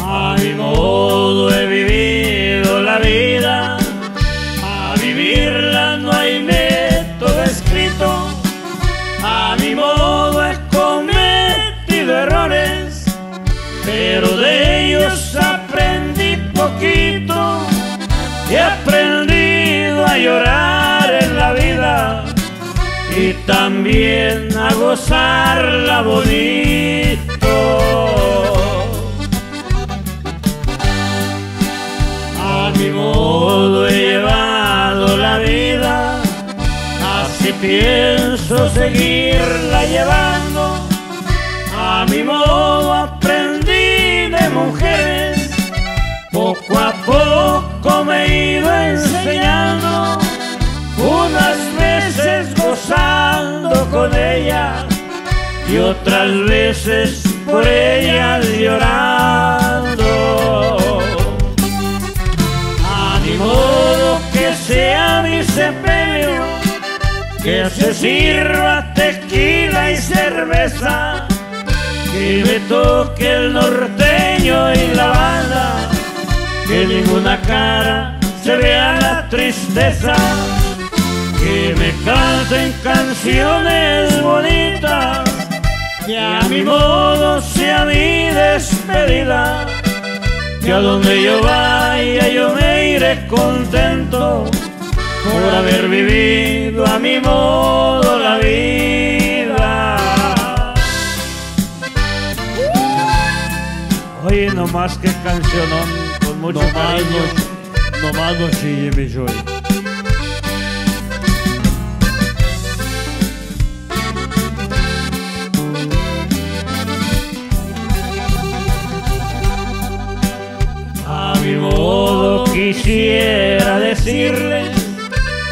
A mi modo he vivido la vida, a vivirla no hay método escrito, a mi modo he cometido errores, pero de ellos aprendí poquito y he también a gozarla bonito. A mi modo he llevado la vida, así pienso seguirla llevando. A mi modo aprendí de mujeres, poco a poco me he ido enseñando, y otras veces por ellas llorando. A mi modo que sea mi sepelio, que se sirva tequila y cerveza, que me toque el norteño y la banda, que ninguna cara se vea la tristeza, que me canten canciones bonitas, que a mi modo sea mi despedida que a donde yo vaya yo me iré contento por haber vivido a mi modo la vida. Oye, nomás que cancionón con mucho Nomás cariño. no, nomás no sigue mi Joy. Quisiera decirles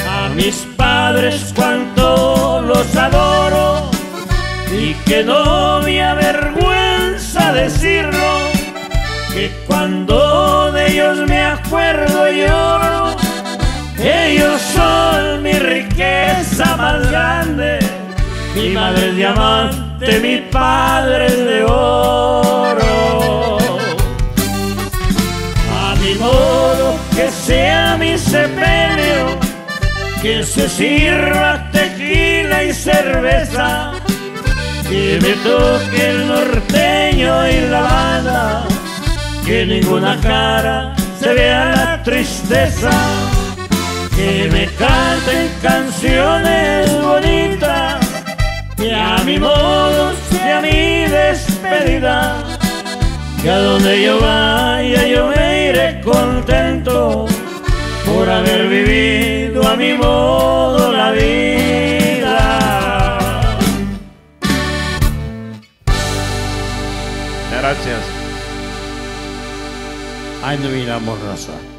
a mis padres cuánto los adoro y que no me avergüenza decirlo, que cuando de ellos me acuerdo lloro, ellos son mi riqueza más grande, mi madre es diamante, mi padre de oro. A que sea mi sepelio, que se sirva tequila y cerveza, que me toque el norteño y la banda, que ninguna cara se vea la tristeza, que me canten canciones bonitas, que a mi modo sea mi despedida que a donde yo vaya por haber vivido a mi modo la vida. Gracias. Ay, no miramos raza.